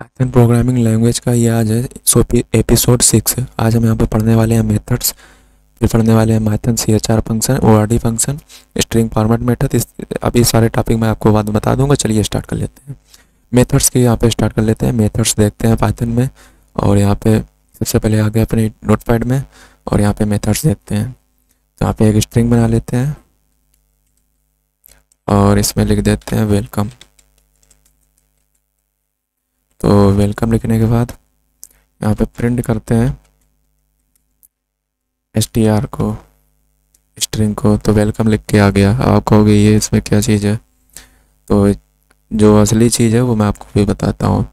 Python programming language का ये आज है एपिसोड सिक्स आज हम यहाँ पर पढ़ने वाले हैं मेथड्स फिर पढ़ने वाले हैं Python C H R function O R D function string format method इस अभी सारे टॉपिक मैं आपको बाद बता दूँगा। चलिए स्टार्ट कर लेते हैं। मेथड्स के यहाँ पे स्टार्ट कर लेते हैं। मेथड्स देखते हैं पाइथन में और यहाँ पे सबसे पहले आ गए अपने नोट में और यहाँ पे मेथड्स देखते हैं। तो यहाँ पे एक स्ट्रिंग बना लेते हैं और इसमें लिख देते हैं वेलकम तो वेलकम लिखने के बाद यहाँ पे प्रिंट करते हैं एस टी आर को स्ट्रिंग को तो वेलकम लिख के आ गया। आप कहोगे ये इसमें क्या चीज़ है? तो जो असली चीज़ है वो मैं आपको भी बताता हूँ।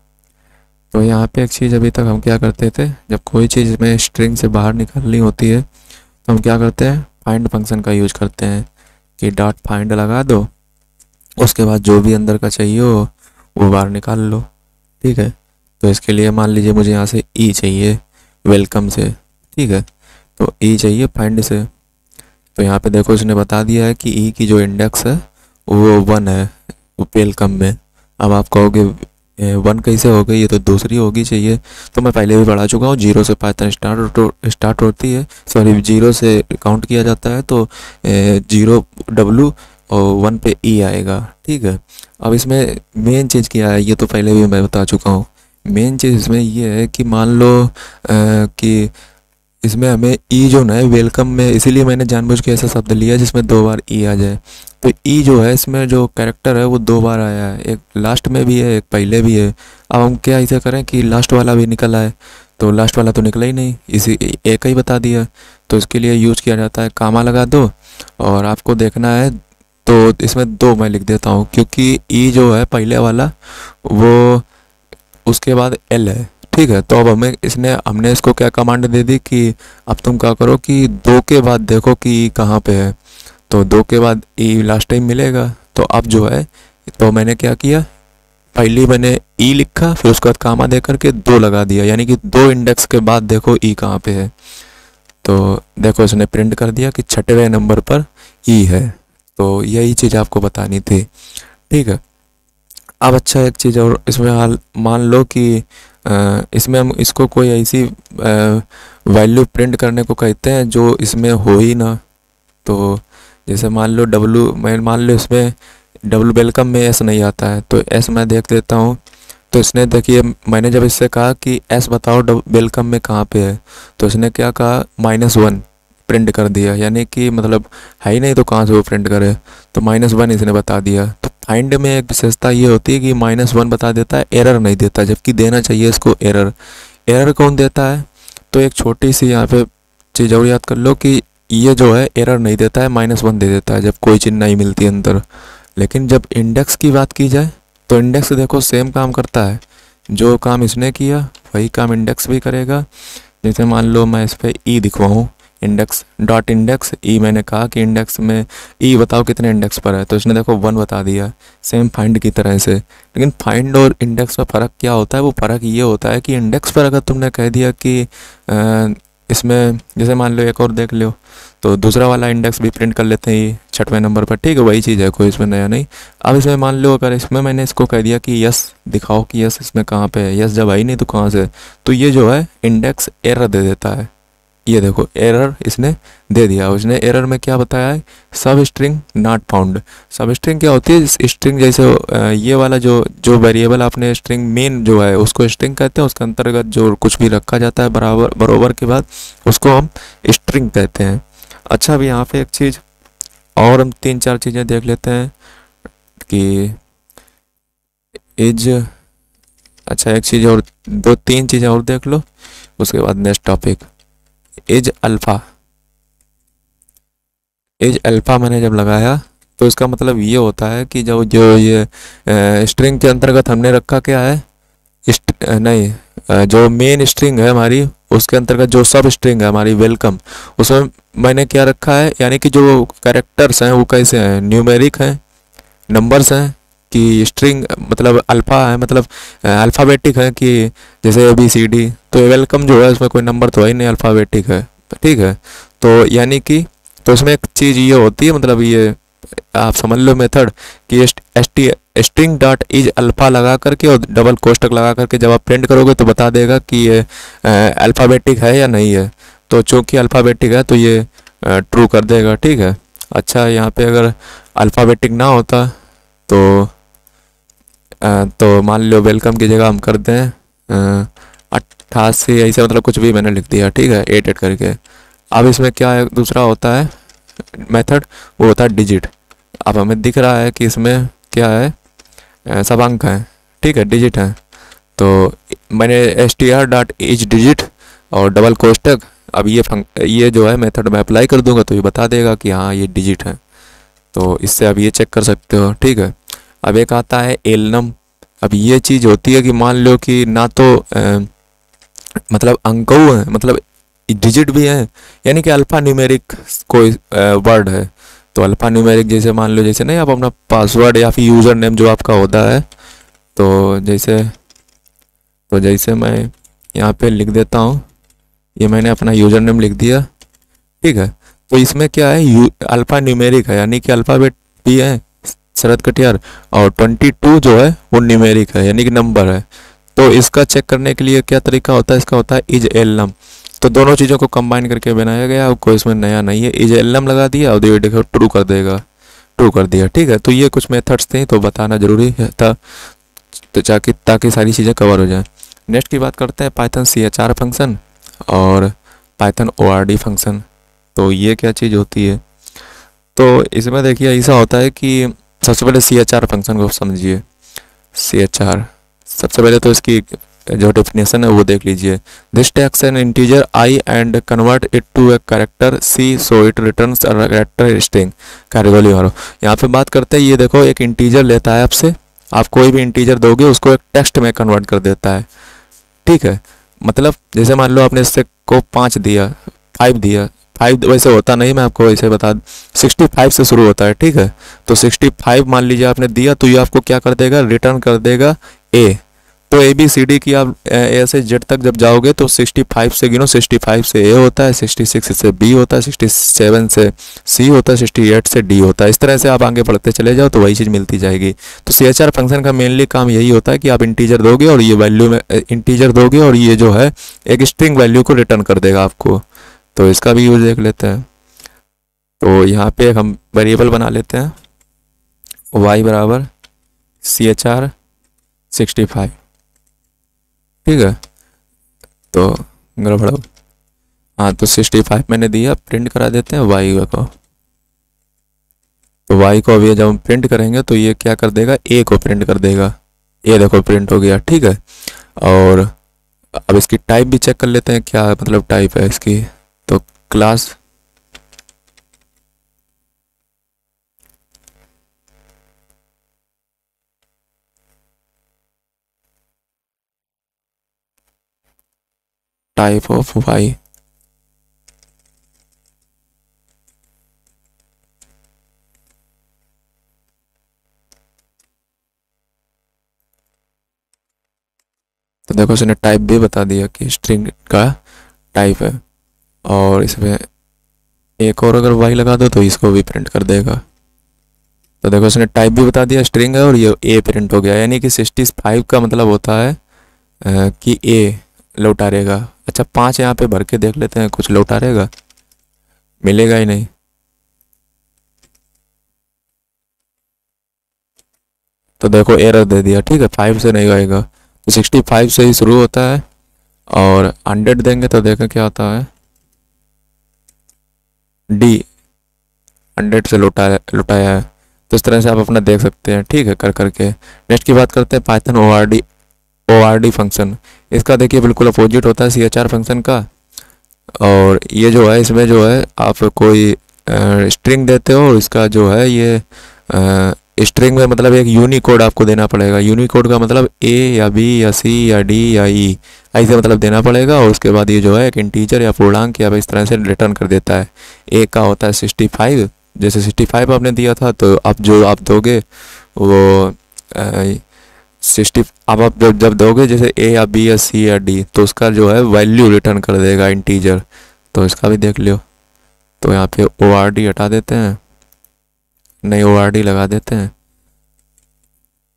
तो यहाँ पे एक चीज़ अभी तक हम क्या करते थे? जब कोई चीज़ में स्ट्रिंग से बाहर निकालनी होती है तो हम क्या करते हैं? फाइंड फ़ंक्शन का यूज़ करते हैं कि डॉट फाइंड लगा दो, उसके बाद जो भी अंदर का चाहिए हो, वो बाहर निकाल लो। ठीक है? तो इसके लिए मान लीजिए मुझे यहाँ से ई e चाहिए वेलकम से, ठीक है? तो ई e चाहिए फाइंड से। तो यहाँ पे देखो इसने बता दिया है कि ई e की जो इंडेक्स है, वो वन है वेलकम में। अब आप कहोगे वन कैसे हो गई? ये तो दूसरी होगी चाहिए। तो मैं पहले भी पढ़ा चुका हूँ ज़ीरो से पाइथन स्टार्ट स्टार्ट होती है। सॉरी ज़ीरो से काउंट किया जाता है तो ज़ीरो डब्लू और वन पे ई आएगा ठीक है? अब इसमें मेन चीज़ क्या है? ये तो पहले भी मैं बता चुका हूँ। मेन चीज़ इसमें ये है कि मान लो आ, कि इसमें हमें ई जो ना है वेलकम में इसीलिए मैंने जानबूझ के ऐसा शब्द लिया जिसमें दो बार ई आ जाए। तो ई जो है इसमें जो कैरेक्टर है वो दो बार आया है। एक लास्ट में भी है एक पहले भी है। अब हम क्या ऐसा करें कि लास्ट वाला भी निकल आए? तो लास्ट वाला तो निकला ही नहीं। इसी एक ही बता दिया। तो इसके लिए यूज़ किया जाता है कामा लगा दो। और आपको देखना है तो इसमें दो मैं लिख देता हूँ, क्योंकि ई e जो है पहले वाला, वो उसके बाद एल है, ठीक है? तो अब हमें इसने, हमने इसको क्या कमांड दे दी कि अब तुम क्या करो कि दो के बाद देखो कि ई e कहाँ पे है। तो दो के बाद ई लास्ट टाइम मिलेगा। तो अब जो है तो मैंने क्या किया? पहले मैंने ई e लिखा, फिर उसके बाद कामा दे करके दो लगा दिया, यानी कि दो इंडेक्स के बाद देखो ई कहाँ पे है। तो देखो, इसने प्रिंट कर दिया कि छठवें नंबर पर ई है। तो यही चीज़ आपको बतानी थी। ठीक है? अब अच्छा एक चीज़ और इसमें हाल मान लो कि इसमें हम इसको कोई ऐसी वैल्यू प्रिंट करने को कहते हैं जो इसमें हो ही ना। तो जैसे मान लो डब्लू मैं मान लो इसमें डब्लू वेलकम में एस नहीं आता है तो एस मैं देख देता हूँ। तो इसने देखिए, मैंने जब इससे कहा कि एस बताओ वेलकम में कहाँ पे है तो इसने क्या कहा? माइनस वन प्रिंट कर दिया। यानी कि मतलब है ही नहीं तो कहाँ से वो प्रिंट करे? तो माइनस वन इसने बता दिया। तो फाइंड में एक विशेषता ये होती है कि माइनस वन बता देता है एरर नहीं देता, जबकि देना चाहिए इसको एरर एरर कौन देता है? तो एक छोटी सी यहाँ पे चीज़ और याद कर लो कि ये जो है एरर नहीं देता है माइनस वन दे देता है, जब कोई चीज़ नहीं मिलती अंदर। लेकिन जब इंडेक्स की बात की जाए तो इंडेक्स देखो सेम काम करता है। जो काम इसने किया, वही काम इंडेक्स भी करेगा। जैसे मान लो मैं इस पर ई दिखवाऊँ। इंडेक्स डॉट इंडेक्स ई मैंने कहा कि इंडेक्स में ई e बताओ कितने इंडेक्स पर है। तो इसने देखो वन बता दिया। सेम फाइंड की तरह से लेकिन फाइंड और इंडेक्स में फ़र्क क्या होता है? वो फ़र्क ये होता है कि इंडेक्स पर अगर तुमने कह दिया कि इसमें जैसे मान लो एक और देख लो तो दूसरा वाला इंडेक्स भी प्रिंट कर लेते हैं ये छठवें नंबर पर। ठीक है, वही चीज़ है, कोई इसमें नया नहीं। अब इसमें मान लो अगर इसमें मैंने इसको कह दिया कि यस दिखाओ कि यस इसमें कहाँ पे है। यस जब आई नहीं तो कहाँ से तो ये जो है इंडेक्स एरर दे देता है। ये देखो एरर इसने दे दिया। उसने एरर में क्या बताया है? Substring not found substring क्या होती है? स्ट्रिंग जैसे ये वाला जो जो वेरिएबल आपने स्ट्रिंग मेन जो है, उसको स्ट्रिंग कहते हैं। उसके अंतर्गत जो कुछ भी रखा जाता है बराबर, बरोबर के बाद, उसको हम स्ट्रिंग कहते हैं। अच्छा अभी यहाँ पे एक चीज़, और हम तीन चार चीज़ें देख लेते हैं कि एज अच्छा एक चीज़ और, दो तीन चीज़ें और देख लो। उसके बाद next topic is alpha. Is alpha मैंने जब लगाया तो इसका मतलब ये होता है कि जब जो ये स्ट्रिंग के अंतर्गत हमने रखा क्या है? नहीं जो मेन स्ट्रिंग है हमारी, उसके अंतर्गत जो सब स्ट्रिंग है हमारी वेलकम उसमें मैंने क्या रखा है? यानी कि जो कैरेक्टर्स हैं, वो कैसे हैं? न्यूमेरिक हैं नंबर्स हैं कि स्ट्रिंग मतलब अल्फ़ा है मतलब अल्फ़ाबेटिक है कि जैसे ए बी सी डी तो वेलकम जो है उसमें कोई नंबर तो है ही नहीं अल्फ़ाबेटिक है, ठीक है? तो यानी कि तो इसमें एक चीज़ ये होती है मतलब ये आप समझ लो मेथड कि S T string dot is alpha लगा करके और डबल कोष्टक लगा करके जब आप प्रिंट करोगे तो बता देगा कि ये अल्फ़ाबेटिक है या नहीं है। तो चूँकि अल्फ़ाबेटिक है तो ये ट्रू कर देगा, ठीक है? अच्छा यहाँ पे अगर अल्फ़ाबेटिक ना होता तो तो मान लो वेलकम की जगह हम कर दें अट्ठासी, ऐसे मतलब कुछ भी मैंने लिख दिया, ठीक है एट एट करके। अब इसमें क्या है, दूसरा होता है मेथड वो होता है डिजिट अब हमें दिख रहा है कि इसमें क्या है सब अंक हैं, ठीक है डिजिट हैं। तो मैंने S T R dot is digit और डबल कोष्टक अब ये ये जो है मेथड मैं अप्लाई कर दूँगा तो ये बता देगा कि हाँ ये डिजिट है। तो इससे अब ये चेक कर सकते हो, ठीक है। अब एक आता है एलनम। अब ये चीज़ होती है कि मान लो कि ना तो आ, मतलब अंकों है मतलब डिजिट भी है यानी कि अल्फ़ा न्यूमेरिक कोई वर्ड है। तो अल्फ़ा न्यूमेरिक जैसे मान लो जैसे नहीं आप अपना पासवर्ड या फिर यूज़र नेम जो आपका होता है तो जैसे तो जैसे मैं यहाँ पे लिख देता हूँ ये मैंने अपना यूज़र नेम लिख दिया ठीक है? तो इसमें क्या है? अल्फ़ा न्यूमेरिक है यानी कि अल्फ़ाबेट भी है शरद कटियार और ट्वेंटी टू जो है, वो न्यूमेरिक है, यानी कि नंबर है। तो इसका चेक करने के लिए क्या तरीका होता है? इसका होता है इज़ एलम तो दोनों चीज़ों को कंबाइन करके बनाया गया और कोई इसमें नया नहीं है। इज़ एलम लगा दिया और ये देखो ट्रू कर देगा। ट्रू कर दिया, ठीक है? तो ये कुछ मेथड्स थे तो बताना ज़रूरी था तो ताकि ताकि सारी चीज़ें कवर हो जाए। नेक्स्ट की बात करते हैं Python C H R function और Python O R D function तो ये क्या चीज़ होती है? तो इसमें देखिए, ऐसा होता है कि सबसे पहले सी एच आर फ़ंक्शन को समझिए। सी एच आर सबसे पहले तो इसकी जो डेफिनेशन है वो देख लीजिए। This takes an integer I and convert it to a character C so it return character string कैरेगोली मारो यहाँ पे बात करते हैं, ये देखो, एक इंटीजर लेता है आपसे। आप कोई भी इंटीजर दोगे, उसको एक टेक्स्ट में कन्वर्ट कर देता है। ठीक है? मतलब जैसे मान लो आपने इससे को पाँच दिया फाइव दिया फाइव वैसे होता नहीं, मैं आपको वैसे बता सिक्सटी फाइव से शुरू होता है, ठीक है? तो सिक्सटी फाइव मान लीजिए आपने दिया तो ये आपको क्या कर देगा? रिटर्न कर देगा ए तो ए बी सी डी की आप, ए से जेड तक जब जाओगे तो 65 से गिनो 65 से ए होता है 66 से बी होता है 67 से सी होता है 68 से डी होता है। इस तरह से आप आगे बढ़ते चले जाओ तो वही चीज़ मिलती जाएगी। तो सी एच आर फ़ंक्शन का मेनली काम यही होता है कि आप इंटीजर दोगे और ये वैल्यू में इंटीजर दोगे और ये जो है, एक स्ट्रिंग वैल्यू को रिटर्न कर देगा आपको। तो इसका भी यूज़ देख लेते हैं। तो यहाँ पे हम वेरिएबल बना लेते हैं। वाई बराबर C H R sixty five ठीक है? तो गड़बड़ हाँ। तो सिक्सटी फाइव मैंने दिया प्रिंट करा देते हैं वाई को। तो वाई को अभी जब हम प्रिंट करेंगे तो ये क्या कर देगा? ए को प्रिंट कर देगा। ये देखो प्रिंट हो गया, ठीक है? और अब इसकी टाइप भी चेक कर लेते हैं, क्या मतलब टाइप है इसकी। Class type of y. तो देखो इसने टाइप भी बता दिया कि स्ट्रिंग का टाइप है। और इसमें एक और अगर वाई लगा दो तो इसको भी प्रिंट कर देगा। तो देखो, इसने टाइप भी बता दिया स्ट्रिंग है और ये ए प्रिंट हो गया। यानी कि सिक्सटी फाइव का मतलब होता है कि ए लौटा रहेगा अच्छा पाँच यहाँ पे भर के देख लेते हैं, कुछ लौटा रहेगा मिलेगा ही नहीं। तो देखो एरर दे दिया, ठीक है फाइव से नहीं आएगा। तो सिक्सटी फाइव से ही शुरू होता है और हंड्रेड देंगे तो देखें क्या होता है। डी हंड्रेड से लुटा, लुटाया है। तो इस तरह से आप अपना देख सकते हैं, ठीक है, कर, करके। नेक्स्ट की बात करते हैं Python O R D O R D function इसका देखिए, बिल्कुल अपोजिट होता है सी एच आर फ़ंक्शन का। और ये जो है, इसमें जो है, आप कोई स्ट्रिंग देते हो और इसका जो है, ये स्ट्रिंग में मतलब एक यूनिकोड आपको देना पड़ेगा। यूनिकोड का मतलब ए या बी या सी या डी या ई e, ऐसे मतलब देना पड़ेगा और उसके बाद ये जो है एक इंटीजर या पूर्णांक या इस तरह से रिटर्न कर देता है। ए का होता है सिक्सटी फाइव जैसे सिक्सटी फाइव आपने दिया था तो आप जो आप दोगे वो सिक्सटी अब आप जब जब दोगे जैसे ए या बी या सी या डी तो उसका जो है वैल्यू रिटर्न कर देगा इंटीजर तो इसका भी देख लियो। तो यहाँ पे ओ आर डी हटा देते हैं। नई ओ आर डी लगा देते हैं।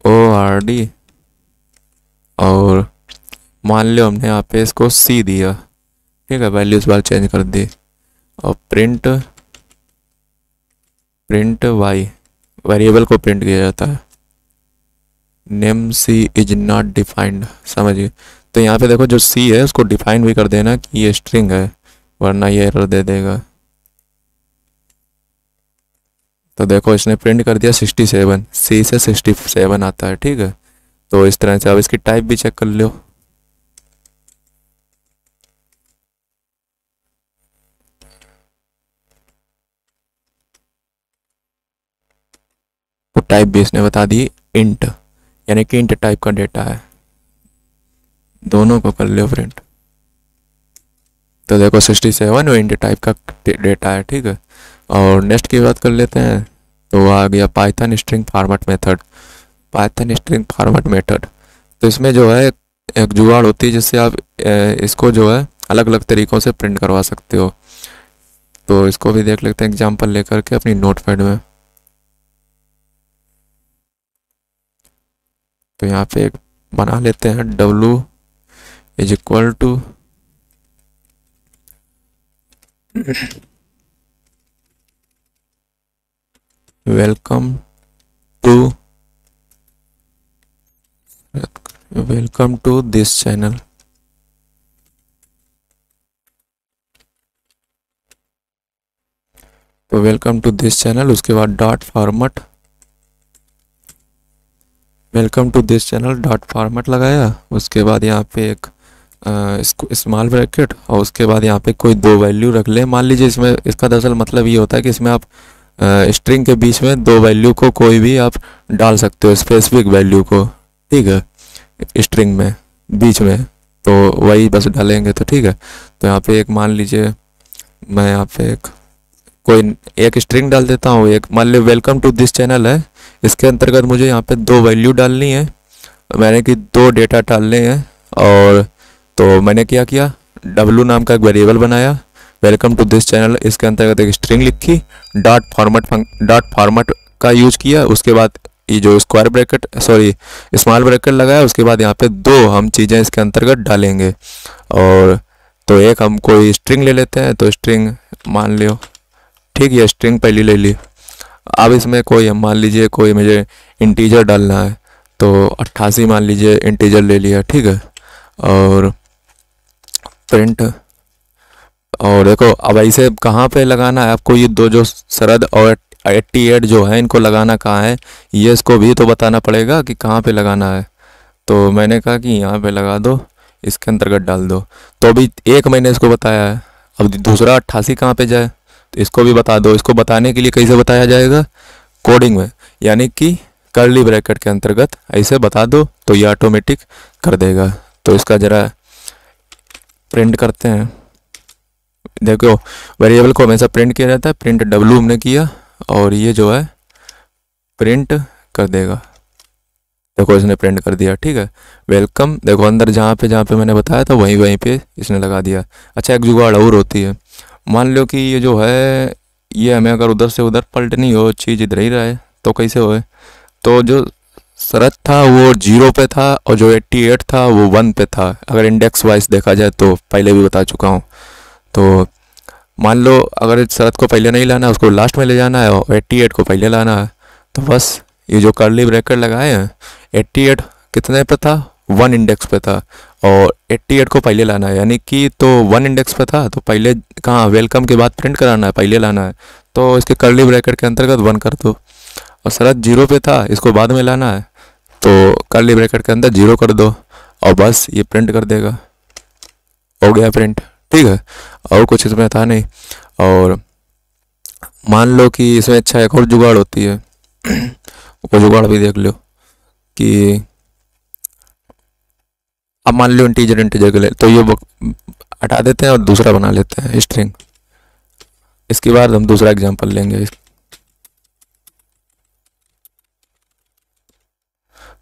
ओ आर डी और मान लो हमने यहाँ पे इसको सी दिया। ठीक है वैल्यू इस बार चेंज कर दी और प्रिंट प्रिंट वाई वेरिएबल को प्रिंट किया जाता है। Name C is not defined समझिए। तो यहाँ पे देखो जो सी है, उसको डिफाइन भी कर देना कि ये स्ट्रिंग है, वरना ये एरर दे देगा। तो देखो, इसने प्रिंट कर दिया 67 सी से 67 आता है, ठीक है? तो इस तरह से अब इसकी टाइप भी चेक कर लो। तो टाइप भी इसने बता दी इंट यानी कि इंट टाइप का डेटा है। दोनों को कर लो प्रिंट तो देखो 67 सेवन इंट टाइप का डेटा है, ठीक है? और नेक्स्ट की बात कर लेते हैं। तो आ गया Python string format method Python string format method तो इसमें जो है एक जुगाड़ होती है जिससे आप इसको जो है अलग अलग तरीक़ों से प्रिंट करवा सकते हो। तो इसको भी देख लेते हैं एग्ज़ाम्पल लेकर के अपनी नोट में। तो यहाँ पे एक बना लेते हैं W is equal to welcome to welcome to this channel. तो वेलकम टू दिस चैनल, उसके बाद dot format. Welcome to this channel, dot format लगाया, उसके बाद यहाँ पे एक स्मॉल ब्रैकेट और उसके बाद यहाँ पे कोई दो वैल्यू रख ले। मान लीजिए इसमें, इसका दरअसल मतलब ये होता है कि इसमें आप स्ट्रिंग के बीच में दो वैल्यू को कोई भी आप डाल सकते हो स्पेसिफिक वैल्यू को, ठीक है? स्ट्रिंग में, बीच में तो वही बस डालेंगे तो ठीक है। तो यहाँ पे एक मान लीजिए, मैं यहाँ पे एक, कोई एक स्ट्रिंग डाल देता हूँ, एक, मान लीजिए वेलकम टू दिस चैनल है, इसके अंतर्गत मुझे यहाँ पे दो वैल्यू डालनी है, मैंने कि दो डेटा डालने हैं, और तो मैंने क्या किया डब्लू नाम का एक वेरिएबल बनाया वेलकम टू दिस चैनल। इसके अंतर्गत एक स्ट्रिंग लिखी डॉट फॉर्मेट डॉट फॉर्मेट का यूज़ किया, उसके बाद ये जो square bracket sorry small bracket लगाया, उसके बाद यहाँ पे दो हम चीज़ें इसके अंतर्गत डालेंगे। और तो एक हम कोई स्ट्रिंग ले लेते हैं तो स्ट्रिंग मान लियो। ठीक है स्ट्रिंग पहली ले ली। अब इसमें कोई हम मान लीजिए, कोई मुझे इंटीजर डालना है तो अट्ठासी मान लीजिए इंटीजर ले लिया, ठीक है। और प्रिंट और देखो, अब ऐसे कहाँ पे लगाना है? आपको ये दो जो सरद और एट्टी एट जो है, इनको लगाना कहाँ है? ये इसको भी तो बताना पड़ेगा कि कहाँ पे लगाना है। तो मैंने कहा कि यहाँ पे लगा दो, इसके अंतर्गत डाल दो। तो अभी एक महीने इसको बताया है। अब दूसरा अट्ठासी कहाँ पे जाए? तो इसको भी बता दो। इसको बताने के लिए कैसे बताया जाएगा? कोडिंग में, यानी कि करली ब्रैकेट के अंतर्गत ऐसे बता दो तो ये ऑटोमेटिक कर देगा। तो इसका ज़रा प्रिंट करते हैं। देखो वेरिएबल को हमेशा प्रिंट किया जाता है प्रिंट डब्लू हमने किया, और ये जो है प्रिंट कर देगा। देखो, इसने प्रिंट कर दिया, ठीक है? वेलकम देखो, अंदर जहाँ पे जहाँ पे मैंने बताया था, वहीं वहीं पे इसने लगा दिया। अच्छा एक जुगाड़ और होती है। मान लो कि ये जो है, ये हमें अगर उधर से उधर पलटनी हो, चीज़ इधर ही रहे तो कैसे हो तो जो शरत था, वो ज़ीरो पे था, और जो एट्टी एट था, वो वन पे था। अगर इंडेक्स वाइज देखा जाए तो पहले भी बता चुका हूँ। तो मान लो अगर शरद को पहले नहीं लाना है, उसको लास्ट में ले जाना है और एट्टी एट को पहले लाना है तो बस ये जो करली ब्रेकर लगाए हैं एट्टी एट कितने पे था? वन इंडेक्स पे था और 88 को पहले लाना है। यानी कि तो वन इंडेक्स पे था तो पहले कहाँ वेलकम के बाद प्रिंट कराना है, पहले लाना है। तो इसके कर्ली ब्रैकेट के अंतर्गत वन कर दो। और शरद ज़ीरो पे था, इसको बाद में लाना है तो कर्ली ब्रैकेट के अंदर ज़ीरो कर दो और बस ये प्रिंट कर देगा। हो गया प्रिंट ठीक है? और कुछ इसमें था नहीं। और मान लो कि इसमें अच्छा एक और जुगाड़ होती है। वो जुगाड़ भी देख लो कि अब मान लो इंटीजर इंटीजर के लिए तो ये हटा देते हैं और दूसरा बना लेते हैं स्ट्रिंग इसके बाद हम दूसरा एग्जांपल लेंगे।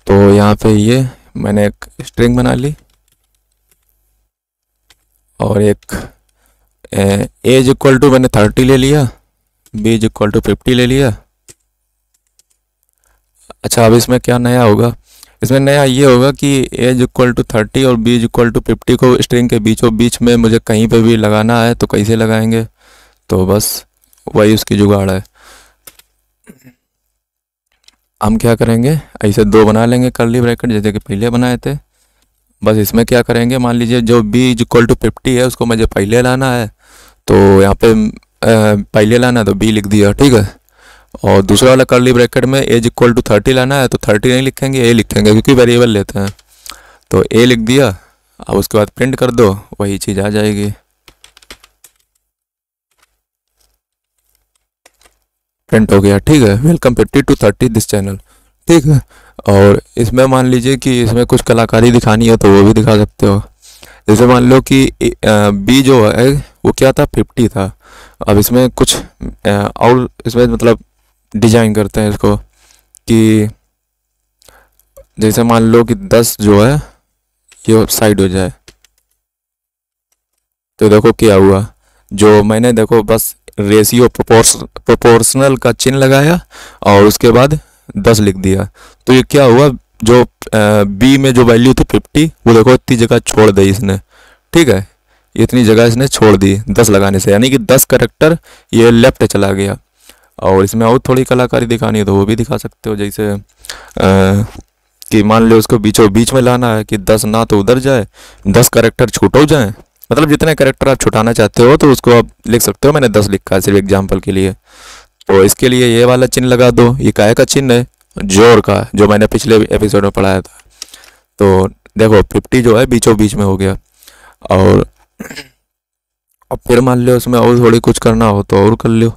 तो यहाँ पे ये, मैंने एक स्ट्रिंग बना ली। और एक एज इक्वल टू मैंने थर्टी ले लिया B is equal to fifty ले लिया। अच्छा अब इसमें क्या नया होगा? इसमें नया ये होगा कि A is equal to thirty और बी इक्वल टू फिफ्टी को स्ट्रिंग के बीचों बीच में मुझे कहीं पे भी लगाना है तो कैसे लगाएँगे? तो बस, वही उसकी जुगाड़ है। हम क्या करेंगे? ऐसे दो बना लेंगे करली ब्रैकेट जैसे कि पहले बनाए थे। बस इसमें क्या करेंगे? मान लीजिए जो B is equal to fifty है, उसको मुझे पहले लाना है तो यहाँ पे पहले लाना है तो बी लिख दिया, ठीक है? और दूसरा वाला करली ब्रैकेट में A is equal to thirty लाना है तो थर्टी नहीं लिखेंगे ए लिखेंगे, क्योंकि वेरिएबल लेते हैं। तो ए लिख दिया, अब उसके बाद प्रिंट कर दो, वही चीज़ आ जाएगी। प्रिंट हो गया, ठीक है? Welcome fifty to thirty this channel ठीक है? और इसमें मान लीजिए कि इसमें कुछ कलाकारी दिखानी है तो वो भी दिखा सकते हो। जैसे मान लो कि बी जो है, वो क्या था? फिफ्टी था। अब इसमें कुछ और इसमें मतलब डिज़ाइन करते हैं इसको कि जैसे मान लो कि दस जो है, ये साइड हो जाए। तो देखो क्या हुआ। जो मैंने देखो बस रेशियो प्रोपोर्शनल का चिन्ह लगाया और उसके बाद दस लिख दिया। तो ये क्या हुआ? जो बी में जो वैल्यू थी फिफ्टी वो देखो इतनी जगह छोड़ दी इसने। ठीक है? इतनी जगह इसने छोड़ दी दस लगाने से। यानी कि दस करेक्टर ये लेफ़्ट चला गया। और इसमें और थोड़ी कलाकारी दिखानी है तो वो भी दिखा सकते हो। जैसे आ, कि मान लो उसको बीचों बीच में लाना है कि दस ना तो उधर जाए दस करेक्टर छूटो जाए। मतलब जितने करेक्टर आप छुटाना चाहते हो तो उसको आप लिख सकते हो। मैंने दस लिखा है सिर्फ़ एग्ज़ाम्पल के लिए। तो इसके लिए ये वाला चिन्ह लगा दो, ये काय का चिन्ह है? ज़ोर का, जो मैंने पिछले एपिसोड में पढ़ाया था। तो देखो फिफ्टी जो है बीचों बीच में हो गया। और अब फिर मान लो उसमें और थोड़ी कुछ करना हो तो और कर लो।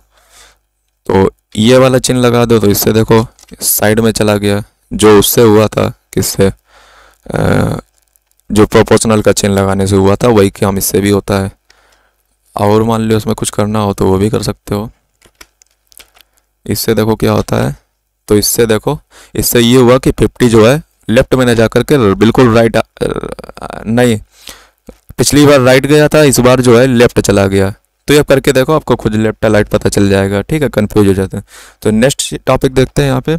तो ये वाला चिन्ह लगा दो तो इससे देखो साइड में चला गया। जो उससे हुआ था, किससे? जो प्रोपोर्शनल का चिन्ह लगाने से हुआ था, वही काम इससे भी होता है। और मान लो उसमें कुछ करना हो तो वो भी कर सकते हो। इससे देखो क्या होता है। तो इससे देखो, इससे ये हुआ कि फिफ्टी जो है लेफ़्ट में न जा करके बिल्कुल राइट नहीं, पिछली बार राइट गया था, इस बार जो है लेफ़्ट चला गया। तो ये करके देखो, आपको खुद लेफ़्ट राइट पता चल जाएगा, ठीक है कंफ्यूज हो जाते हैं। तो नेक्स्ट टॉपिक देखते हैं यहाँ पे।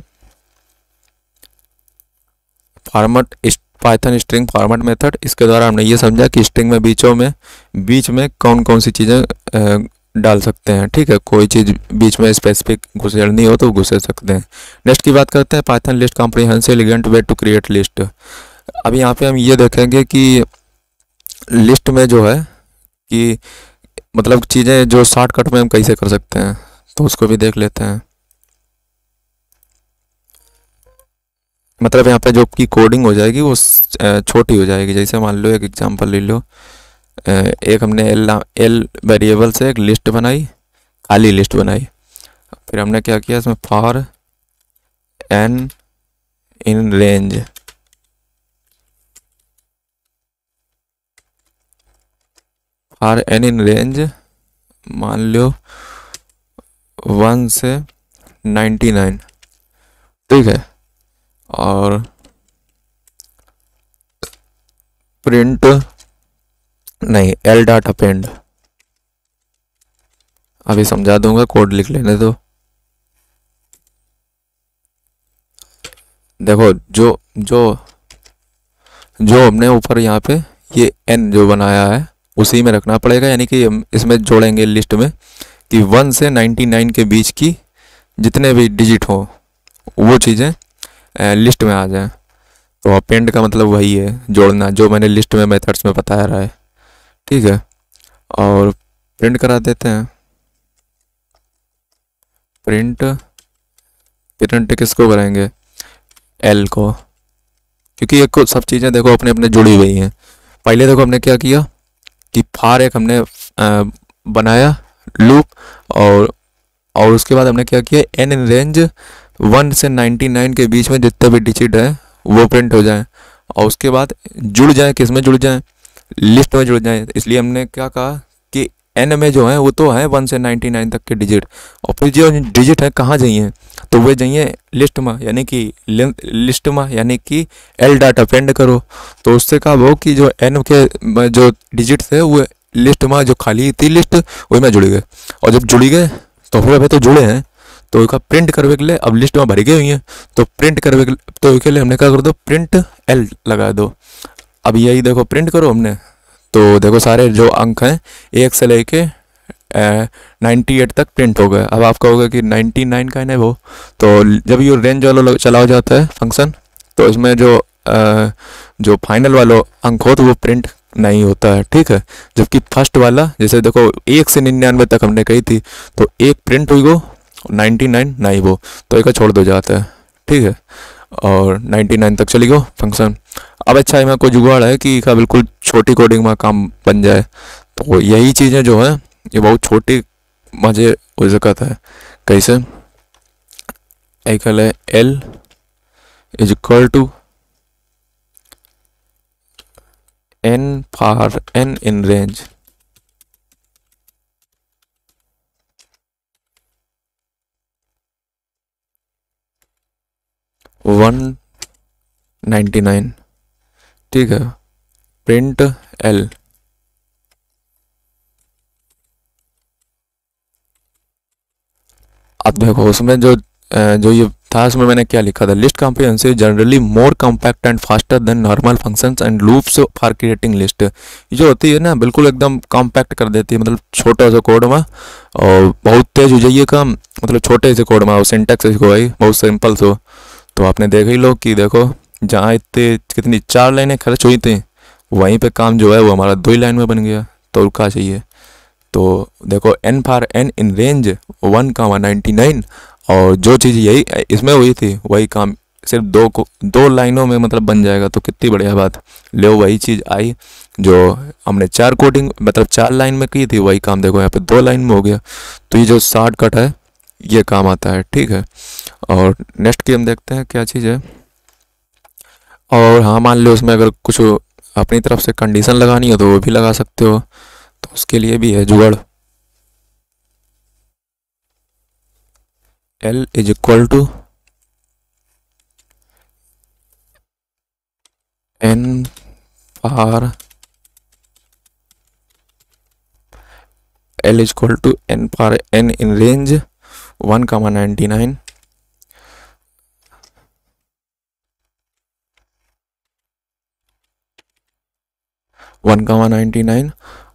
Format Python string format method इसके द्वारा हमने ये समझा कि स्ट्रिंग में बीचों में, बीच में कौन कौन सी चीज़ें डाल सकते हैं, ठीक है? कोई चीज़ बीच में स्पेसिफिक घुसेड़नी हो तो घुसे सकते हैं। नेक्स्ट की बात करते हैं Python list comprehensive elegant way to create list अब यहाँ पे हम ये देखेंगे कि लिस्ट में जो है कि मतलब चीज़ें जो शॉर्टकट में हम कैसे कर सकते हैं तो उसको भी देख लेते हैं। मतलब यहाँ पे जो की कोडिंग हो जाएगी वो छोटी हो जाएगी। जैसे मान लो एक एग्जांपल ले लो। एक हमने एल एल वेरिएबल से एक लिस्ट बनाई, खाली लिस्ट बनाई। फिर हमने क्या किया, इसमें for N in range for N in range मान लो वन से नाइन्टी नाइन ठीक है? और प्रिंट नहीं एल डाट अपेंड अभी समझा दूँगा कोड लिख लेने दो। देखो, जो जो जो हमने ऊपर यहाँ पे ये एन जो बनाया है, उसी में रखना पड़ेगा, यानी कि इसमें जोड़ेंगे लिस्ट में कि वन से नाइन्टी नाइन के बीच की जितने भी डिजिट हो, वो चीज़ें लिस्ट में आ जाए। तो अपेंड का मतलब वही है, जोड़ना, जो मैंने लिस्ट में मेथड्स में बताया रहा है। ठीक है और प्रिंट करा देते हैं। प्रिंट प्रिंट किसको कराएँगे एल को। क्योंकि को सब चीज़ें देखो अपने अपने जुड़ी हुई हैं। पहले देखो हमने क्या किया कि फार एक हमने आ, बनाया लूप और और उसके बाद हमने क्या किया? एन इन रेंज वन से नाइन्टी नाइन के बीच में जितने भी डिजिट है वो प्रिंट हो जाए। और उसके बाद जुड़ जाए किसमें जुड़ जाए? लिस्ट में जुड़ जाए। इसलिए हमने क्या कहा कि एन में जो है, वो तो है वन से नाइन्टी नाइन तक के डिजिट और फिर जो डिजिट है, कहाँ जाइए तो वे जाइए लिस्ट में, यानी कि लिस्ट में, यानी कि एल डाटा पेंड करो। तो उससे कहा वो कि जो एन के जो डिजिट थे वो लिस्ट में जो खाली थी लिस्ट वही में जुड़ गए। और जब जुड़ गए तो फिर अभी तो जुड़े हैं। तो उसका प्रिंट करने के लिए अब लिस्ट में भरी गई हुई है। तो प्रिंट करने के तो के लिए हमने क्या कर दो? प्रिंट एल लगा दो। अब यही देखो प्रिंट करो हमने। तो देखो सारे जो अंक हैं एक से लेके नाइन्टी एट तक प्रिंट हो गए। अब आप कहोगे कि नाइन्टी नाइन का है वो। तो जब ये रेंज वाला चला जाता है फ़ंक्शन तो इसमें जो आ, जो फाइनल वाला अंक हो तो वो प्रिंट नहीं होता है ठीक है? जबकि फ़र्स्ट वाला जैसे देखो एक से निन्यानवे तक हमने कही थी तो एक प्रिंट हुई वो नाइन्टी नाइन नहीं वो तो एक छोड़ दो जाता है ठीक है? और नाइन्टी नाइन तक चली गो फ़ंक्शन अब अच्छा है मैं कोई जुगाड़ है कि का बिल्कुल छोटी कोडिंग में काम बन जाए। तो यही चीज़ें जो है, ये बहुत छोटी मज़े हो सकता है। कैसे? एक है L is equal to N for N in range one ninety nine. ठीक है। Print L. अब देखो, उसमें जो जो ये था, उसमें मैंने क्या लिखा था? List comprehensive generally more compact and faster than normal functions and loops for creating list जो होती है ना, बिल्कुल एकदम कॉम्पैक्ट कर देती है मतलब छोटा सा कोड में, और बहुत तेज हो जाइए काम मतलब छोटे से कोड में सिंटेक्स भाई, बहुत सिंपल सो तो आपने देख ही लोग कि देखो, जहाँ इतने, कितनी चार लाइनें खर्च हुई थी, वहीं पे काम जो है वो हमारा दो ही लाइन में बन गया तो क्या चाहिए। तो देखो N for N in range one का वन नाइन्टी नाइन और जो चीज़ यही, इसमें हुई थी, वही काम सिर्फ़ दो को, दो लाइनों में मतलब बन जाएगा तो कितनी बढ़िया बात। ले, वही चीज़ आई, जो हमने चार कोडिंग मतलब चार लाइन में की थी, वही काम देखो, यहाँ पे दो लाइन में हो गया। तो ये जो शार्ट कट है ये काम आता है, ठीक है। और नेक्स्ट की हम देखते हैं, क्या चीज़ है। और हाँ मान लो उसमें अगर कुछ अपनी तरफ़ से कंडीशन लगानी हो तो वो भी लगा सकते हो। तो उसके लिए भी है जुगाड़। L is equal to n power L equal to N for N in in range 1 comma 99 one comma ninety nine.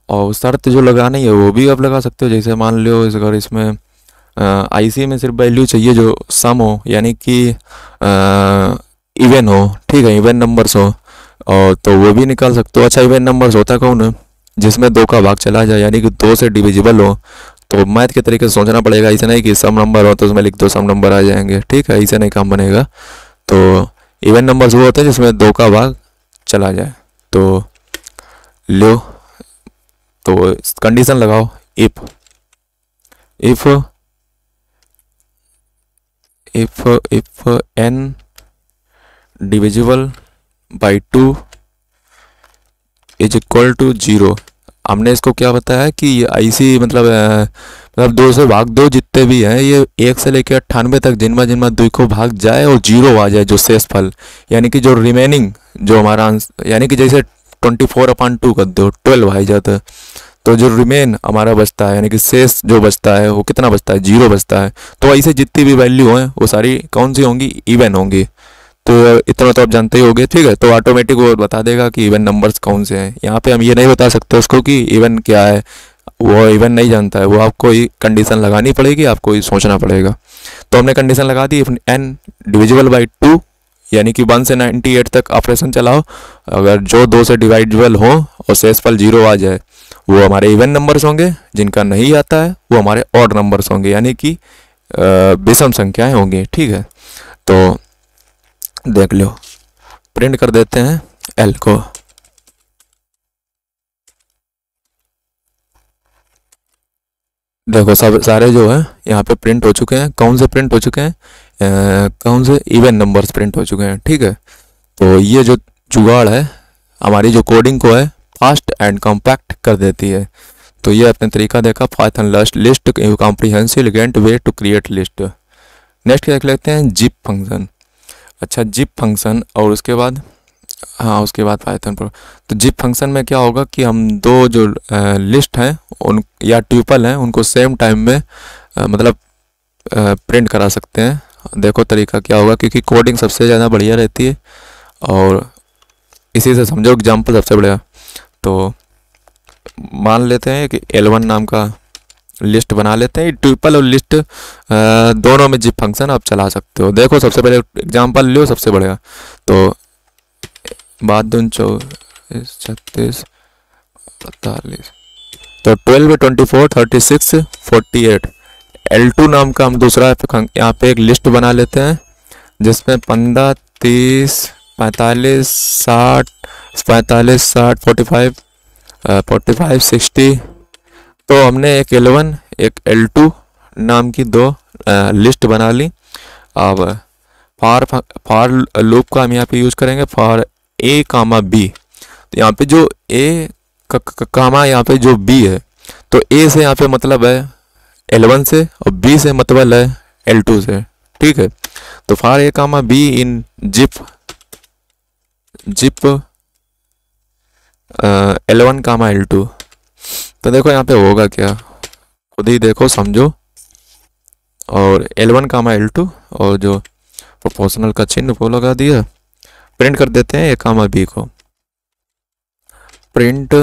और शर्त जो लगानी है, वो भी आप लगा सकते हो। जैसे मान लो इस अगर इसमें आईसी में सिर्फ़ वैल्यू चाहिए, जो सम हो, यानी कि इवन हो, ठीक है इवन नंबर्स हो, और तो वो भी निकाल सकते हो। अच्छा इवन नंबर्स होता कौन है? जिसमें दो का भाग चला जाए, यानी कि दो से डिविजिबल हो तो मैथ के तरीके से सोचना पड़ेगा, ऐसा नहीं कि सम नंबर हो तो उसमें लिख दो, सम नंबर आ जाएँगे। ठीक है, ऐसे नहीं काम बनेगा। तो इवन नंबर्स वो होते हैं जिसमें दो का भाग चला जाए। तो लो तो कंडीशन लगाओ if if if if N divisible by two is equal to zero हमने इसको क्या बताया कि ऐसी मतलब मतलब दो से भाग, दो जितने भी हैं, ये एक से लेकर अट्ठानवे तक जिनमें जिनमें दुई को भाग जाए और ज़ीरो आ जाए जो शेष फल, यानी कि जो रिमेनिंग जो हमारा आंसर यानी कि जैसे ट्वेंटी फोर अपॉन टू कर दो ट्वेल्व आ जाता है। तो जो रिमेन हमारा बचता है, यानी कि शेष जो बचता है, वो कितना बचता है? ज़ीरो बचता है। तो ऐसे जितनी भी वैल्यू हैं, वो सारी कौन सी होंगी? इवन होंगी। तो इतना तो आप जानते ही होगे, ठीक है? तो ऑटोमेटिक वो बता देगा कि इवन नंबर्स कौन से हैं। यहाँ पे हम ये नहीं बता सकते उसको कि इवन क्या है। वो इवन नहीं जानता है। वो आपको ही कंडीशन लगानी पड़ेगी, आपको ही सोचना पड़ेगा। तो हमने कंडीशन लगा दी एन डिविजिबल बाई टू यानी कि वन से नाइन्टी एट तक ऑपरेशन चलाओ। अगर जो दो से डिवाइडेबल हो और शेष फल ज़ीरो आ जाए, वो हमारे इवन नंबर्स होंगे। जिनका नहीं आता है, वो हमारे ऑड नंबर्स होंगे। यानी कि विषम संख्याएँ होंगी, ठीक है? तो देख लो प्रिंट कर देते हैं एल को। देखो, सब सारे जो है, यहाँ पे प्रिंट हो चुके हैं। कौन से प्रिंट हो चुके हैं? कौन से इवन नंबर्स प्रिंट हो चुके हैं, ठीक है? तो ये जो जुगाड़ है, हमारी जो कोडिंग को है फास्ट एंड कॉम्पैक्ट कर देती है। तो ये अपने तरीका देखा Python list list comprehensive elegant way to create list next देख लेते हैं? जिप फ़ंक्शन अच्छा जिप फ़ंक्शन और उसके बाद? हाँ उसके बाद पाइथन पर तो जिप फ़ंक्शन में क्या होगा कि हम दो जो लिस्ट हैं उन या ट्यूपल हैं उनको सेम टाइम में आ, मतलब प्रिंट करा सकते हैं। देखो तरीका क्या होगा क्योंकि कोडिंग सबसे ज़्यादा बढ़िया रहती है और इसी से समझो एग्ज़ाम्पल सबसे बढ़िया। तो मान लेते हैं कि एल नाम का लिस्ट बना लेते हैं। ट्रिपल और लिस्ट दोनों में जिप फ़ंक्शन आप चला सकते हो। देखो सबसे पहले एग्जांपल लो सबसे बढ़िया। तो बाद चौबीस छत्तीस अड़तालीस तो twelve twenty four, thirty six, forty eight. L two नाम का हम दूसरा यहाँ पे एक लिस्ट बना लेते हैं, जिसमें पंद्रह, तीस, पैंतालीस, साठ पैंतालीस, साठ, forty five forty five, sixty तो हमने एक एलेवन एक एल टू नाम की दो लिस्ट बना ली। अब फार फार लूप का हम यहाँ पे यूज़ करेंगे फार ए कामा बी तो यहाँ पे जो ए कामा यहाँ पे जो बी है तो ए से यहाँ पे मतलब है एल वन से और बी से मतलब है एल टू से, ठीक है? तो for A comma B in zip zip L one comma L two तो देखो यहाँ पे होगा क्या? खुद ही देखो, समझो। और L one comma L two और जो प्रोपोर्शनल का चिन्ह वो लगा दिया। प्रिंट कर देते हैं ए कामा बी को। प्रिंट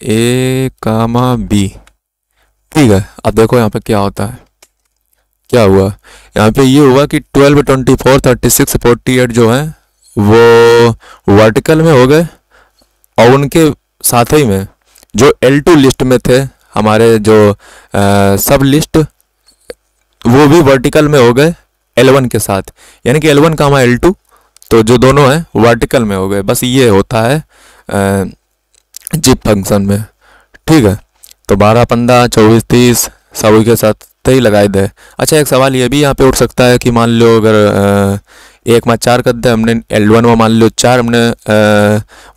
ए कामा बी ठीक है, अब देखो यहाँ पे क्या होता है। क्या हुआ? यहाँ पे ये हुआ कि twelve twenty four thirty six forty eight जो है, वो वर्टिकल में हो गए, और उनके साथ ही में जो L2 लिस्ट में थे, हमारे जो सब लिस्ट वो भी वर्टिकल में हो गए L1 के साथ। यानी कि L1 का हमारा L2 तो जो दोनों हैं वर्टिकल में हो गए। बस ये होता है जिप फ़ंक्शन में। ठीक है? तो बारह, पंद्रह, चौबीस, तीस, सभी के साथ ही लगाए दे। अच्छा एक सवाल ये भी यहाँ पे उठ सकता है कि मान लो अगर एक में चार कर दे हमने एल वन में मान लो चार हमने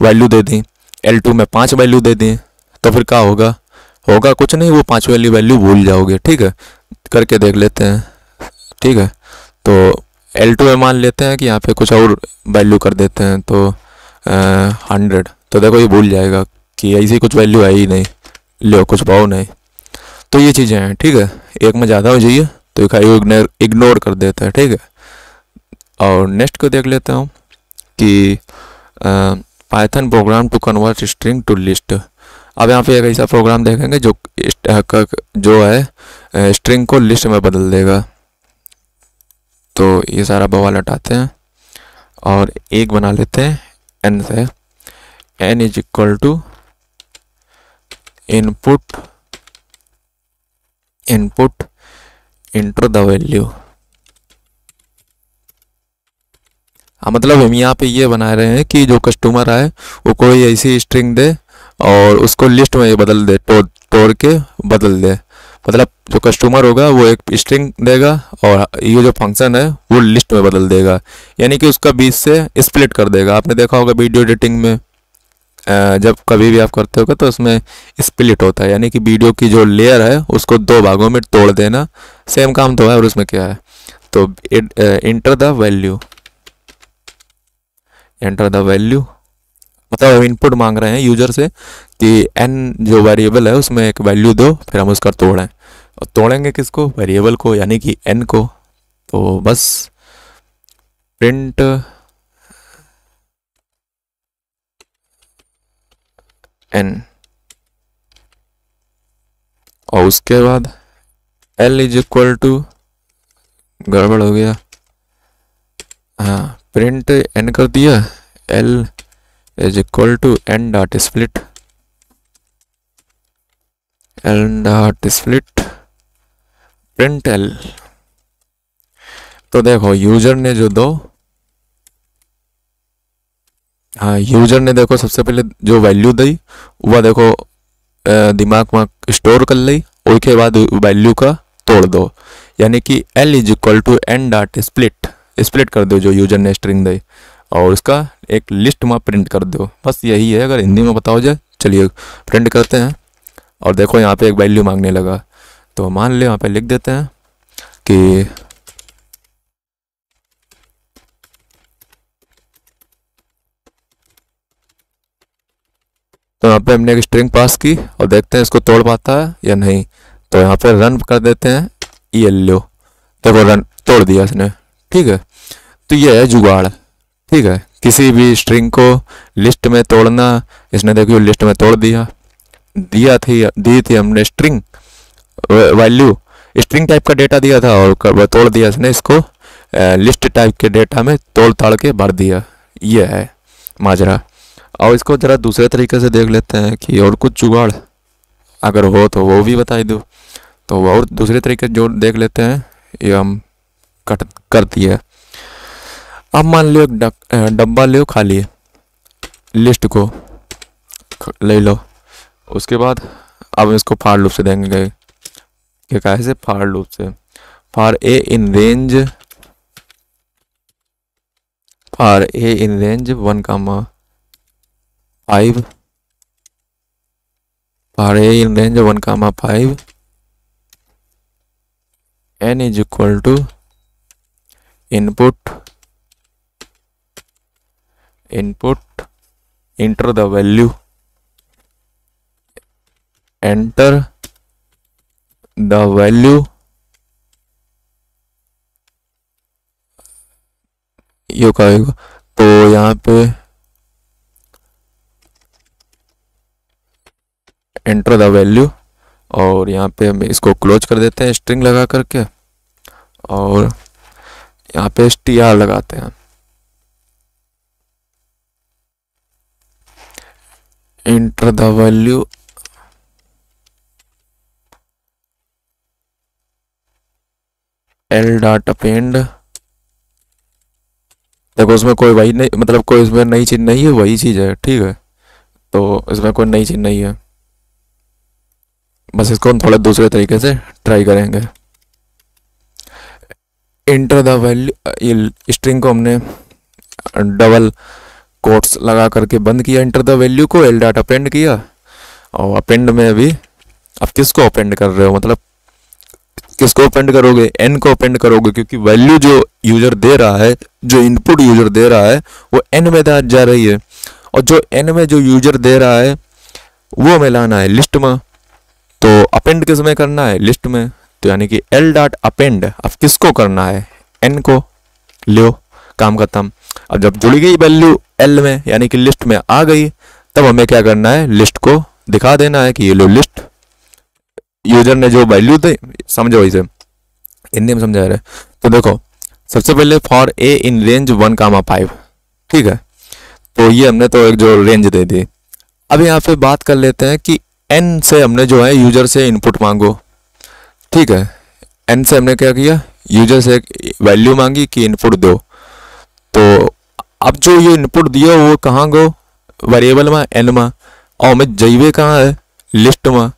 वैल्यू दे दी। एल टू में पाँच वैल्यू दे दी। तो फिर क्या होगा? होगा कुछ नहीं, वो पाँच वाली वैल्यू भूल जाओगे, ठीक है? करके देख लेते हैं, ठीक है? तो एल टू में मान लेते हैं कि यहाँ पे कुछ और वैल्यू कर देते हैं तो हंड्रेड तो देखो ये भूल जाएगा कि ऐसी कुछ वैल्यू है ही नहीं, लो, कुछ भाव नहीं। तो ये चीज़ें हैं, ठीक है? एक में ज़्यादा हो जाइए तो इग्नोर इग्नोर कर देता है, ठीक है? और नेक्स्ट को देख लेता हूँ कि Python program to convert string to list अब यहाँ पे एक ऐसा प्रोग्राम देखेंगे जो जो है स्ट्रिंग को लिस्ट में बदल देगा। तो ये सारा बवाल हटाते हैं और एक बना लेते हैं एन से। N is equal to input input enter the value हाँ मतलब हम यहाँ पे ये बना रहे हैं कि जो कस्टमर आए, वो कोई ऐसी स्ट्रिंग दे और उसको लिस्ट में बदल दे, तोड़ तोड़ के बदल दे। मतलब जो कस्टमर होगा, वो एक स्ट्रिंग देगा और ये जो फ़ंक्शन है, वो लिस्ट में बदल देगा। यानी कि उसका बीच से स्प्लिट कर देगा। आपने देखा होगा वीडियो एडिटिंग में जब कभी भी आप करते होगा तो उसमें स्प्लिट होता है। यानी कि वीडियो की जो लेयर है, उसको दो भागों में तोड़ देना। सेम काम तो है, और उसमें क्या है? तो enter the value enter the value मतलब इनपुट मांग रहे हैं यूज़र से कि एन जो वेरिएबल है, उसमें एक वैल्यू दो, फिर हम उसका तोड़ें और तोड़ेंगे किसको? वेरिएबल को, यानी कि एन को। तो बस प्रिंट एन और उसके बाद एल इज़ इक्वल टू गड़बड़ हो गया। हाँ प्रिंट एन कर दिया L is equal to N dot split L dot split print L तो देखो यूज़र ने जो दो हाँ यूज़र ने देखो, सबसे पहले जो वैल्यू दी, वह देखो दिमाग में स्टोर कर ली, उसके बाद वैल्यू का तोड़ दो। यानी कि L is equal to N dot split split कर दो जो यूज़र ने स्ट्रिंग दी। और उसका एक लिस्ट में प्रिंट कर दो। बस यही है, अगर हिंदी में बताओ जाए चलिए प्रिंट करते हैं। और देखो यहाँ पे एक वैल्यू मांगने लगा। तो मान लो यहाँ पे लिख देते हैं कि तो यहाँ पे हमने एक स्ट्रिंग पास की और देखते हैं इसको तोड़ पाता है या नहीं। तो यहाँ पे रन कर देते हैं, ये लो। देखो रन तोड़ दिया इसने। ठीक है? तो ये है जुगाड़। ठीक है। किसी भी स्ट्रिंग को लिस्ट में तोड़ना, इसने देखियो लिस्ट में तोड़ दिया। दिया थी, दी थी हमने स्ट्रिंग वैल्यू स्ट्रिंग टाइप का डेटा दिया था और तोड़ दिया इसने इसको लिस्ट टाइप के डेटा में तोड़ ताड़ के भर दिया। ये है माजरा। और इसको ज़रा दूसरे तरीके से देख लेते हैं कि और कुछ जुगाड़। अगर हो तो वो भी बता दो। तो और दूसरे तरीके जो देख लेते हैं, ये हम कट कर दिए अब मान लो एक डब्बा लो खाली। लिस्ट को ले लो। उसके बाद अब इसको फार लूप से देंगे। क्या कहे से फार लूप से। For A in range, for A in range one comma five. For A in range one comma five. N is equal to input input, enter the value, enter the value, ये कहेगा तो यहाँ पे enter the value और यहाँ पे हम इसको क्लोज कर देते हैं स्ट्रिंग लगा करके और यहाँ पे एस लगाते हैं enter the value L dot append देखो उसमें कोई वही नहीं मतलब कोई इसमें नई चीज़ नहीं है, वही चीज़ है, ठीक है? तो इसमें कोई नई चीज़ नहीं है। बस इसको हम थोड़ा दूसरे तरीके से ट्राई करेंगे। इंटर द वैल्यू स्ट्रिंग को हमने डबल कोट्स लगा करके बंद किया इंटर द वैल्यू को एल डाट अपेंड किया। और अपेंड में अभी अब किसको अपेंड कर रहे हो? मतलब किसको अपेंड करोगे? एन को अपेंड करोगे, क्योंकि वैल्यू जो यूज़र दे रहा है, जो इनपुट यूज़र दे रहा है, वो एन में जा रही है। और जो एन में जो यूज़र दे रहा है, वो हमें लाना है लिस्ट में। तो अपेंड किसमें करना है? लिस्ट में। तो यानी कि एल डॉट अपेंड अब किसको करना है? एन को। लो काम खत्म। अब जब जुड़ गई वैल्यू एल में, यानी कि लिस्ट में आ गई, तब हमें क्या करना है? लिस्ट को दिखा देना है कि ये लो लिस्ट यूज़र ने जो वैल्यू दे, समझो इसे। हिंदी में समझा रहे तो देखो, सबसे पहले for a in range one comma five ठीक है? तो ये हमने तो एक जो रेंज दे दी। अब यहाँ पे बात कर लेते हैं कि एन से हमने जो है यूज़र से इनपुट मांगो, ठीक है? एन से हमने क्या किया? यूज़र से वैल्यू मांगी कि इनपुट दो। तो अब जो ये इनपुट दिया वो कहाँ गो? वेरिएबल में एन में। और हमें जइवे कहाँ है? लिस्ट में।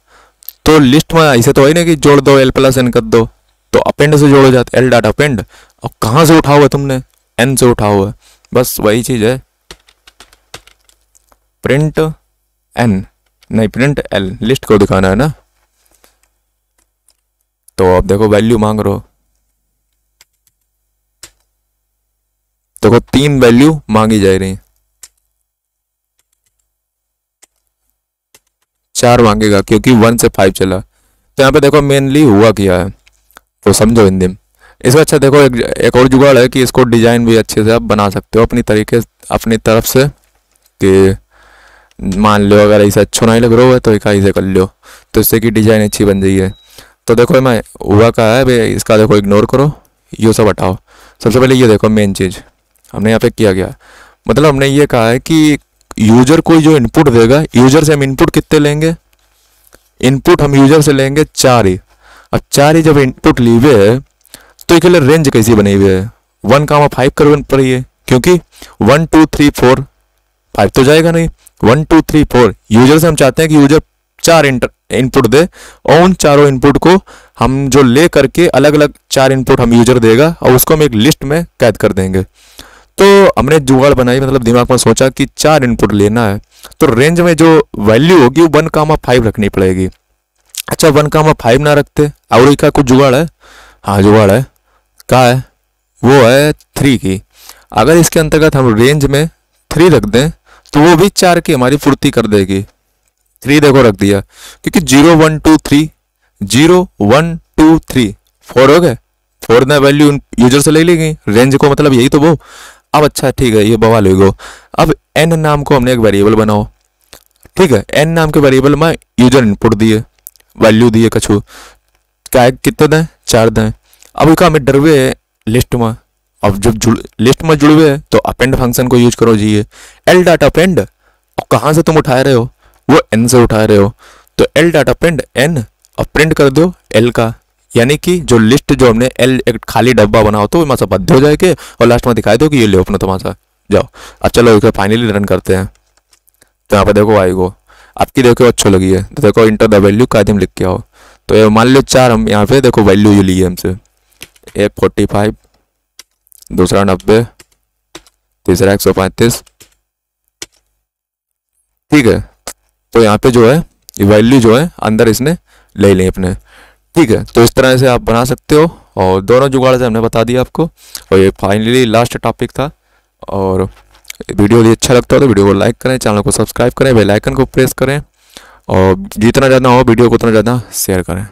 तो लिस्ट में, ऐसे तो है ना कि जोड़ दो एल प्लस एन कर दो। तो अपेंड से जोड़ो जाते एल डाट अपेंड और कहाँ से उठा हुआ तुमने? एन से उठा हुआ। बस वही चीज़ है। प्रिंट एन नहीं प्रिंट एल लिस्ट को दिखाना है ना। तो अब देखो वैल्यू मांग रहे हो। देखो तो तीन वैल्यू मांगी जा रही है। चार मांगेगा क्योंकि वन से फाइव चला। तो यहाँ पे देखो मेनली हुआ क्या है? तो समझो हिंदी में। इसमें अच्छा देखो एक, एक और जुगाड़ है कि इसको डिज़ाइन भी अच्छे से आप बना सकते हो अपनी तरीके अपनी तरफ़ से कि मान लो अगर ऐसा अच्छा नहीं लग रहा है तो एक ऐसे कर लो। तो इससे की डिज़ाइन अच्छी बन जाइए तो देखो मैं हुआ का है भाई इसका देखो इग्नोर करो। ये सब हटाओ। सबसे पहले ये देखो मेन चीज़। हमने यहाँ पे किया गया। मतलब हमने ये कहा है कि यूज़र कोई जो इनपुट देगा यूज़र से हम इनपुट कितने लेंगे? इनपुट हम यूज़र से लेंगे चार ही। अब चार ही जब इनपुट ली हुए है तो इसके लिए रेंज कैसी बनी हुई है? वन कामा फाइव कर पर है क्योंकि one two three four five तो जाएगा नहीं। One two three four user से हम चाहते हैं कि यूज़र चार इनपुट दे, और उन चारों इनपुट को हम जो ले करके अलग अलग चार इनपुट हम यूज़र देगा, और उसको हम एक लिस्ट में कैद कर देंगे। तो हमने जुगाड़ बनाई मतलब दिमाग में सोचा कि चार इनपुट लेना है। तो रेंज में जो वैल्यू होगी, वो वन कामा फाइव रखनी पड़ेगी। अच्छा वन कामा फाइव ना रखते और का कुछ जुगाड़ है? हाँ जुगाड़ है। क्या है? वो है थ्री की। अगर इसके अंतर्गत हम रेंज में थ्री रख दें तो वो भी चार की हमारी पूर्ति कर देगी। थ्री देखो रख दिया। क्योंकि zero one two three zero one two three four हो गए। फोर ने वैल्यू यूज़र से ले ली गई रेंज को मतलब यही तो वो। अब अच्छा ठीक है, ये बवाल हो गो। अब एन नाम को हमने एक वेरिएबल बनाओ। ठीक है एन नाम के वेरिएबल में यूज़र इनपुट दिए वैल्यू दिए कछु। क्या है, कितने दें? चार दें। अब इसका हमें डरवे है लिस्ट में। अब जब जुड़ लिस्ट में जुड़वे तो अपेंड फ़ंक्शन को यूज़ करो जी एल डाटा अपेंड और कहाँ से तुम उठा रहे हो? वो एन से उठा रहे हो। तो एल डाटा पेंड एन और प्रिंट कर दो एल का। यानी कि जो लिस्ट जो हमने एल एक खाली डब्बा बनाओ तो वहाँ से बद्ध हो जाएगा और लास्ट में दिखाई दो कि ये ले अपना तुम्हारा जाओ। अब चलो इसे फाइनली रन करते हैं। तो यहाँ पर देखो आएगो आपकी देखो अच्छो लगी है। तो देखो इंटर द वैल्यू कायदम लिख के आओ। तो ये मान लो चार हम यहाँ पे देखो वैल्यू जो ली है हमसे। एक फोर्टी फाइव दूसरा नब्बे, तीसरा एक सौ पैंतीस। ठीक है। तो यहाँ पे जो है वैल्यू जो है, अंदर इसने ले ली अपने। ठीक है तो इस तरह से आप बना सकते हो। और दोनों जुगाड़ से हमने बता दिया आपको। और ये फाइनली लास्ट टॉपिक था। और वीडियो यदि अच्छा लगता हो तो वीडियो को लाइक करें, चैनल को सब्सक्राइब करें बेल आइकन को प्रेस करें। और जितना ज़्यादा हो, वीडियो को उतना ज़्यादा शेयर करें।